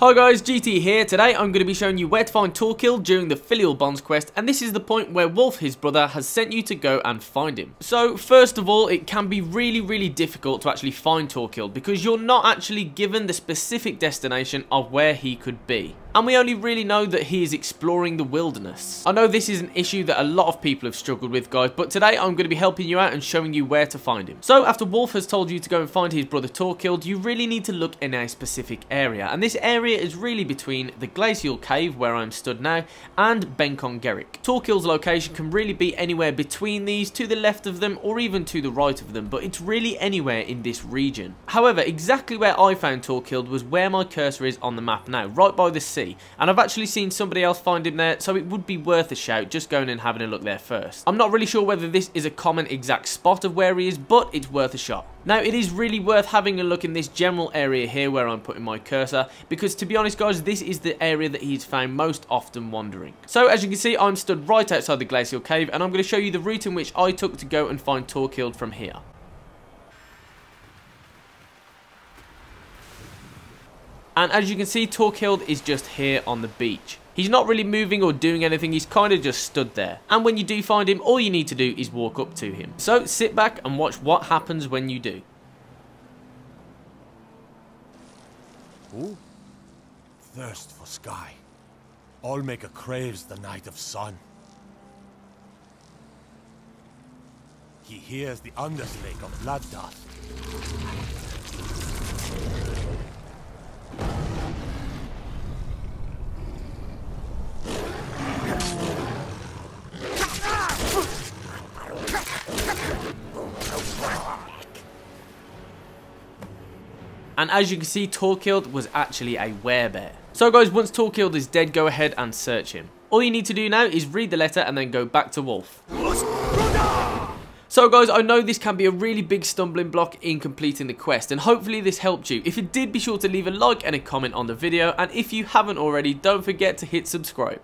Hi guys, GT here. Today I'm going to be showing you where to find Torkild during the Filial Bonds quest and this is the point where Wulf, his brother, has sent you to go and find him. So first of all, it can be really really difficult to actually find Torkild because you're not actually given the specific destination of where he could be and we only really know that he is exploring the wilderness. I know this is an issue that a lot of people have struggled with guys, but today I'm going to be helping you out and showing you where to find him. So after Wulf has told you to go and find his brother Torkild, you really need to look in a specific area, and this area is really between the Glacial Cave, where I'm stood now, and Bencon Geric. Torkild's location can really be anywhere between these, to the left of them, or even to the right of them, but it's really anywhere in this region. However, exactly where I found Torkild was where my cursor is on the map now, right by the And I've actually seen somebody else find him there, so it would be worth a shout just going and having a look there first. I'm not really sure whether this is a common exact spot of where he is, but it's worth a shot. Now, it is really worth having a look in this general area here where I'm putting my cursor, because to be honest, guys, this is the area that he's found most often wandering. So, as you can see, I'm stood right outside the Glacial Cave, and I'm going to show you the route in which I took to go and find Torkild from here. And as you can see, Torkild is just here on the beach. He's not really moving or doing anything, he's kind of just stood there. And when you do find him, all you need to do is walk up to him. So sit back and watch what happens when you do. Ooh. Thirst for sky. all Allmaker craves the night of sun. He hears the underslake of blood And as you can see, Torkild was actually a werebear. So guys, once Torkild is dead, go ahead and search him. All you need to do now is read the letter and then go back to Wulf. So guys, I know this can be a really big stumbling block in completing the quest and hopefully this helped you. If it did, be sure to leave a like and a comment on the video and if you haven't already, don't forget to hit subscribe.